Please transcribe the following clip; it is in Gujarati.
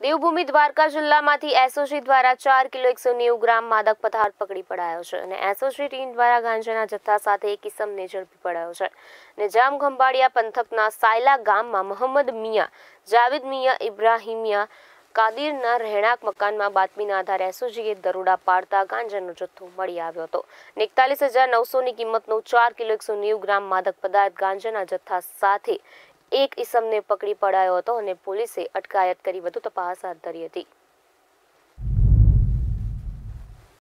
દેવભૂમિ દ્વારકા જિલ્લામાંથી એસઓસી દ્વારા ચાર કિલો એકસો નેવું ગ્રામ માદક પદાર્થ પકડી પડાયો છે અને એસઓસી ટીમ દ્વારા ગાંજાના જથ્થા સાથે એક કિસમને ઝડપી પડાયો છે. અને જામ ખંભાળિયા પંથકના સાયલા ગામમાં મોહમ્મદ મિયા, જાવેદ મિયા ઇબ્રાહિમિયા કાદીરના રહેણાંક મકાનમાં બાતમીના આધારે એસઓજીએ દરોડા પાડતા ગાંજાનો જથ્થો મળી આવ્યો હતો. એકતાલીસ હજાર નવસોની કિંમતનો ચાર કિલો એકસો નેવું ગ્રામ માદક પદાર્થ ગાંજાના જથ્થા સાથે એક ઈસમને પકડી પડાયો હતો અને પોલીસે અટકાયત કરી વધુ તપાસ હાથ ધરી હતી